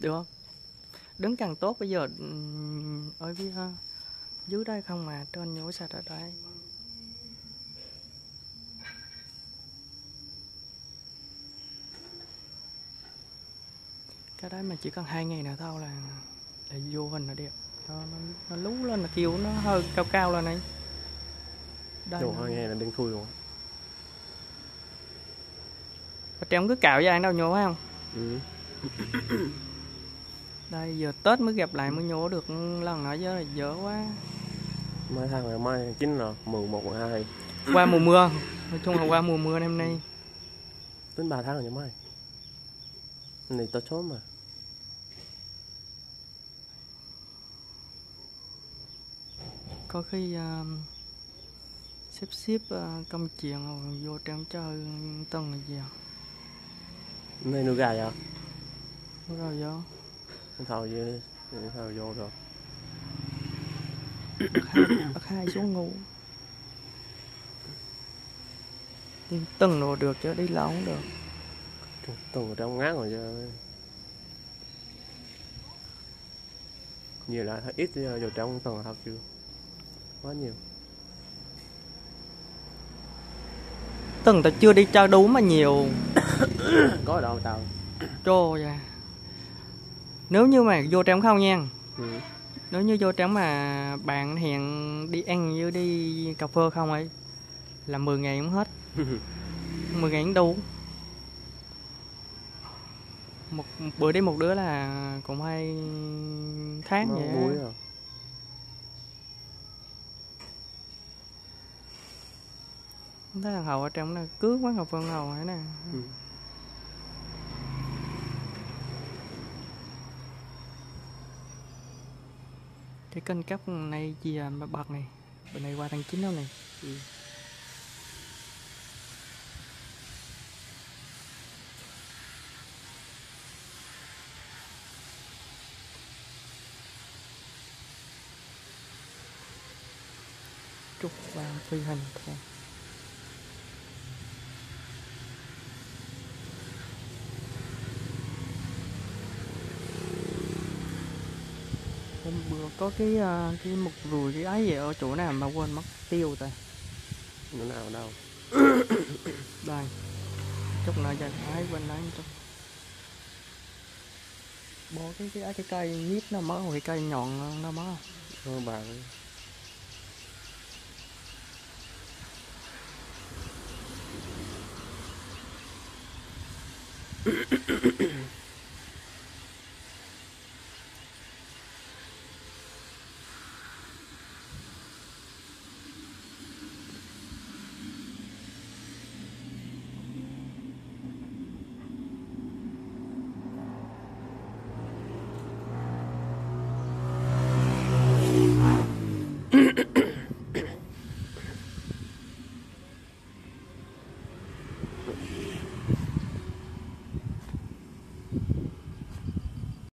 được không? Đứng càng tốt bây giờ ở phía ờ, dưới đây không mà trên nhổ sạch ở đây. Cái đấy mà chỉ cần hai ngày nữa thôi là là vô hình là đẹp. Nó, nó, nó lú lên là kiểu nó hơi cao cao lên này đây Đồ nó- hai ngày là đen thui luôn. Á. Ở trong cứ cạo với anh đâu nhổ phải không? Ừ. đây giờ tết mới gặp lại mới nhổ được lần nữa chứ dở quá. Mai tháng ngày mai chín là mười một mười hai. Qua mùa mưa nói chung là qua mùa mưa năm nay. Tính ba tháng rồi nhá mai. Này tao chốt mà. Có khi uh, xếp xếp uh, công chuyện rồi vô trong chơi tuần là gì à? Này nuôi gà vậy? Đúng rồi vô gì không thầu vô rồi. Bắt hai xuống ngủ. Đi tuần rồi được chứ đi lâu không được. Tuần trong ngán rồi chứ. Nhiều là ít vô trong tuần là thật chưa? Quá nhiều. Tuần tao chưa đi chơi đủ mà nhiều. Có đâu tao. Trô ra nếu như mà vô trong không nha ừ. nếu như vô trong mà bạn hẹn đi ăn như đi cà phê không ấy là 10 ngày cũng hết 10 ngày cũng đủ một, bữa đi một đứa là cũng hai tháng vậy á. rồi thấy thằng hậu ở trong nó cướp quán cà phê hậu ấy nè ừ. Cái kênh cấp này chia à, mà bật này, bữa này qua tháng 9 đâu này Ừ. trục và phi hành thôi hôm bữa có cái à, cái mục ruồi cái ấy gì ở chỗ nào mà quên mất tiêu ta nó nào đâu? Đây. Chút nữa giờ ấy bên đấy chút. Bỏ cái cái cái cây nhíp nó rồi cái cây nhọn nó mất nó bạn